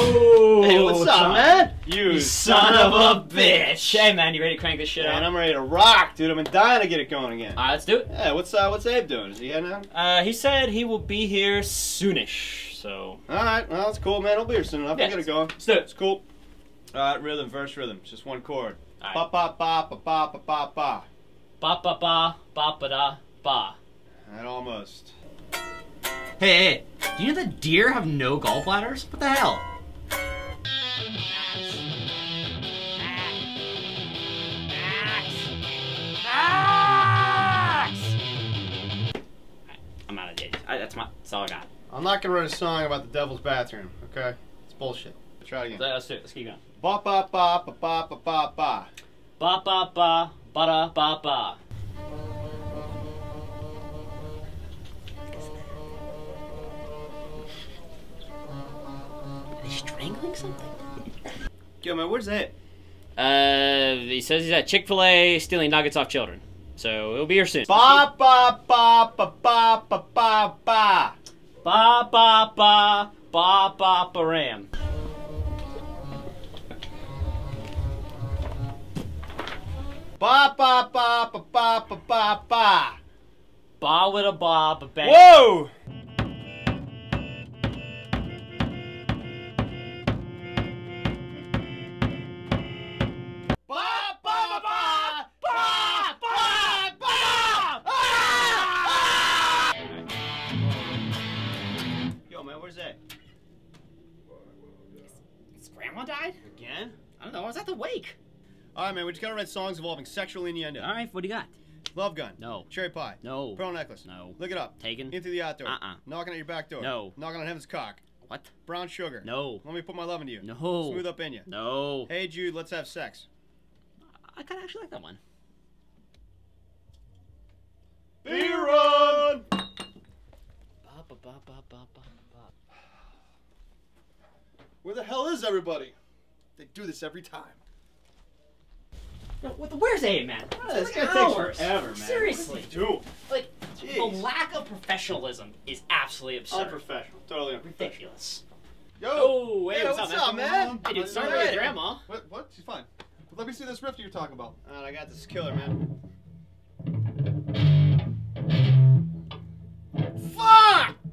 Oh, Hey, what's up, man? You son of a bitch! Hey, man, you ready to crank this shit Man, out? I'm ready to rock, dude. I've been dying to get it going again. All right, let's do it. Yeah, what's uh, what's Abe doing? Is he heading out? Uh, he said he will be here soonish, so All right, well, that's cool, man. I'll be here soon enough. Yeah, I'll get it going. let's do it. It's cool. All right, rhythm, verse, rhythm. It's just one chord. All Ba ba ba ba ba ba ba ba. Ba ba ba ba ba da ba. That almost. Hey, hey, do you know that deer have no gallbladders? What the hell? I, that's my. That's all I got. I'm not gonna write a song about the devil's bathroom. Okay, it's bullshit. Try it again. let's do it. Let's keep going. Ba ba ba ba ba ba ba ba. Ba ba ba ba da ba ba. Are they strangling something? Yo, man, where's Abe? Uh, he says he's at Chick Fil A stealing nuggets off children. So he'll be here soon. Ba ba ba ba ba ba ba ba. ba ba ba ba ba ba ram. Ba ba ba ba ba ba ba ba. Ba with a ba ba bang. Whoa! Man, where's that? His grandma died? Again? I don't know. I was at the wake. All right, man. We just gotta write songs involving sexual innuendo. All right, what do you got? Love gun. No. Cherry pie. No. Pearl necklace. No. Look it up. Taken? Into the outdoor. Uh-uh. Knocking at your back door. No. Knocking on heaven's cock. What? Brown sugar. No. Let me put my love into you. No. Smooth up in you. No. Hey Jude, let's have sex. I kind of actually like that one. Be run. Ba ba ba ba ba ba ba. Where the hell is everybody? They do this every time. No, what the, where's Abe, man? Ah, this It's guy like takes hours. forever, man. Seriously. Dude. Like, the lack of professionalism is absolutely absurd. Unprofessional. Totally unprofessional. Ridiculous. Yo. Oh, hey, Hey, what's, what's up, up, man? man? Hey, dude, What's sorry about your grandma. What? What? She's fine. Let me see this riff you're talking about. Alright, I got this killer, man.